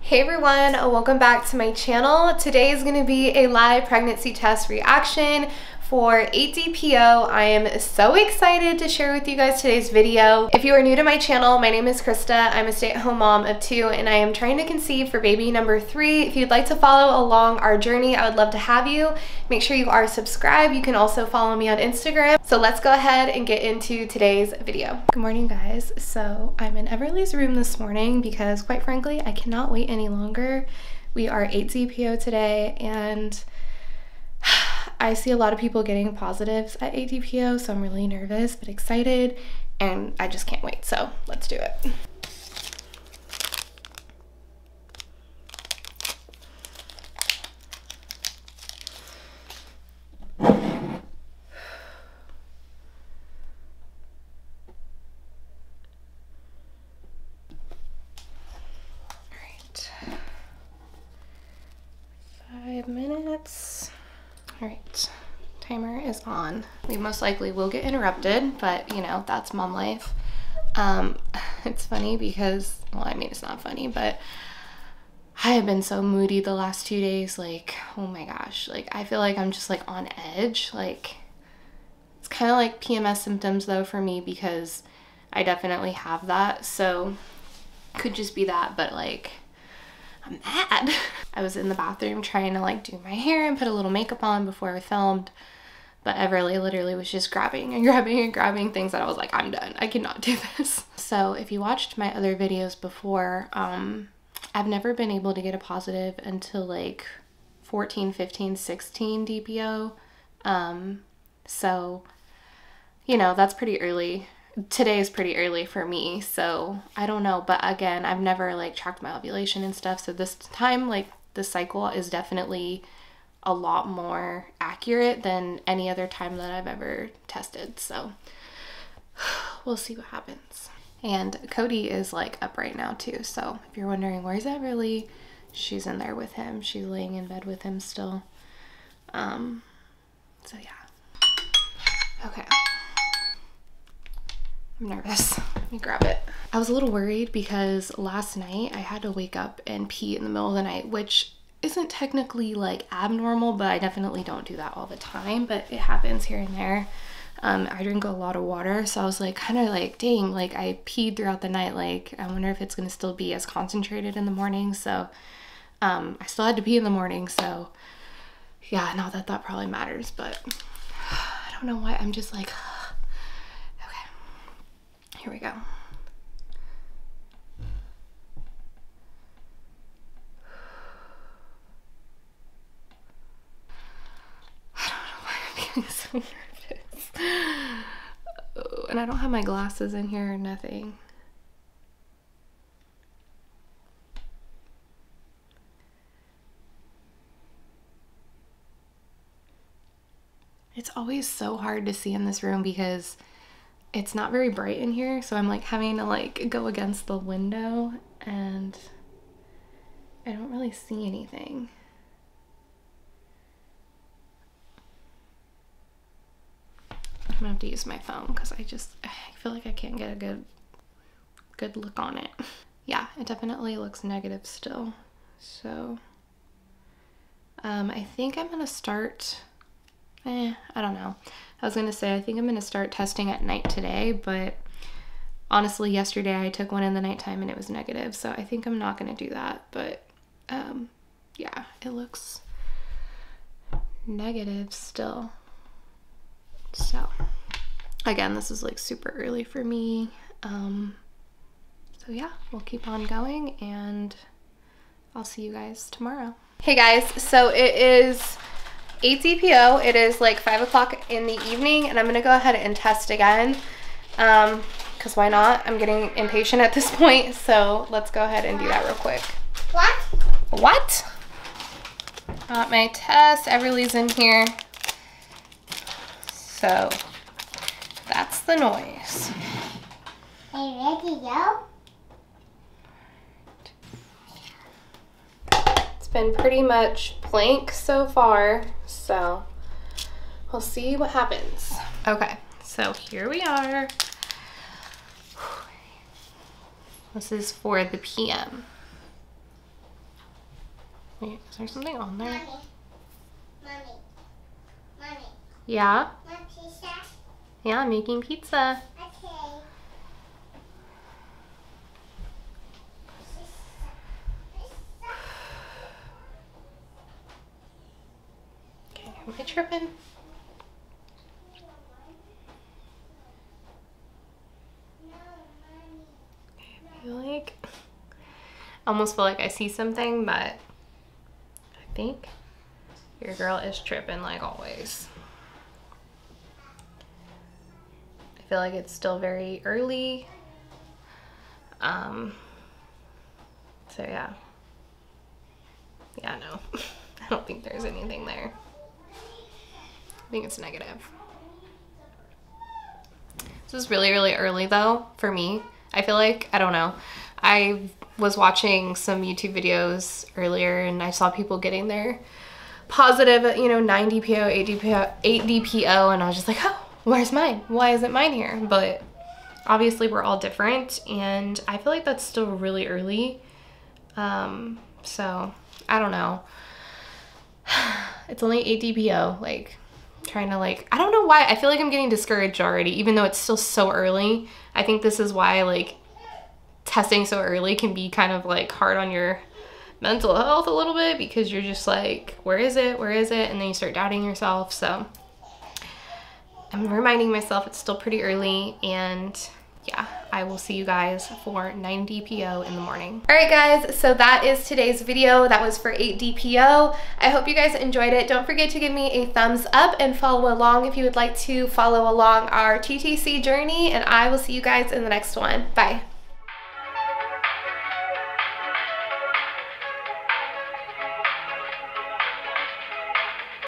Hey everyone, welcome back to my channel. Today is going to be a live pregnancy test reaction for 8DPO. I am so excited to share with you guys today's video. If you are new to my channel, my name is Christa. I'm a stay-at-home mom of two and I am trying to conceive for baby number three. If you'd like to follow along our journey, I would love to have you. Make sure you are subscribed. You can also follow me on Instagram. So let's go ahead and get into today's video. Good morning guys. So I'm in Everly's room this morning because quite frankly, I cannot wait any longer. We are 8DPO today and I see a lot of people getting positives at 8DPO, so I'm really nervous but excited and I just can't wait. So let's do it. All right. Five minutes. All right, timer is on. We most likely will get interrupted, but you know, that's mom life. Um, it's funny because, well, I mean, it's not funny, but I have been so moody the last two days. Like, oh my gosh, like, I feel like I'm just like on edge. Like, it's kind of like PMS symptoms though for me because I definitely have that. So, could just be that, but like, I'm mad. I was in the bathroom trying to like do my hair and put a little makeup on before I filmed. But Everly literally was just grabbing and grabbing and grabbing things that I was like, I'm done. I cannot do this. So if you watched my other videos before, um, I've never been able to get a positive until like 14, 15, 16 DPO. Um, so, you know, that's pretty early today is pretty early for me so i don't know but again i've never like tracked my ovulation and stuff so this time like the cycle is definitely a lot more accurate than any other time that i've ever tested so we'll see what happens. And cody is like up right now too so if you're wondering where's Everly she's in there with him. She's laying in bed with him still. Um so yeah. Okay. I'm nervous. Let me grab it. I was a little worried because last night I had to wake up and pee in the middle of the night, which isn't technically like abnormal, but I definitely don't do that all the time, but it happens here and there. Um, I drink a lot of water, so I was like kind of like, dang, like I peed throughout the night. Like, I wonder if it's to still be as concentrated in the morning. So, um, I still had to pee in the morning. So, yeah, not that that probably matters, but I don't know why I'm just like, okay, here we go. I don't know why I'm getting so nervous. Oh, and I don't have my glasses in here or nothing. It's always so hard to see in this room because it's not very bright in here, so I'm like having to like go against the window and I don't really see anything. Gonna have to use my phone because I just I feel like I can't get a good good look on it. Yeah, it definitely looks negative still. So um, I think I'm gonna start eh, I don't know. I was to say, I think I'm to start testing at night today, but honestly, yesterday I took one in the nighttime and it was negative, so I think I'm not to do that, but um, yeah, it looks negative still. So, again, this is like super early for me. Um, so yeah, we'll keep on going and I'll see you guys tomorrow. Hey guys, so it is 8DPO. It is like 5 o'clock in the evening, and I'm going to go ahead and test again. Um, because why not? I'm getting impatient at this point, so let's go ahead and do that real quick. What? What? Got my test. Everly's in here. So, that's the noise. Are you ready to go? It's been pretty much blank so far, so we'll see what happens. Okay, so here we are. This is for the PM. Wait, is there something on there? Mommy. Mommy. Mommy. Yeah, Want pizza? Yeah, I'm making pizza. Okay. Okay, am I tripping? I feel like I almost feel like I see something, but I think your girl is tripping like always. I feel like it's still very early. Um so yeah. Yeah, no. I don't think there's anything there. I think it's negative. This is really, really early though for me. I feel like, I don't know. I was watching some YouTube videos earlier and I saw people getting their positive, you know, 9 DPO, 8 DPO, 8 DPO, and I was just like, oh, where's mine? Why isn't mine here? But obviously we're all different and I feel like that's still really early. Um, so I don't know. It's only 8 DPO, like trying to like I don't know why I feel like I'm getting discouraged already even though it's still so early. I think this is why like testing so early can be kind of like hard on your mental health a little bit because you're just like where is it? Where is it? And then you start doubting yourself. So I'm reminding myself it's still pretty early and yeah, I will see you guys for 9 DPO in the morning. All right, guys, so that is today's video. That was for 8 DPO. I hope you guys enjoyed it. Don't forget to give me a thumbs up and follow along if you would like to follow along our TTC journey, and I will see you guys in the next one. Bye.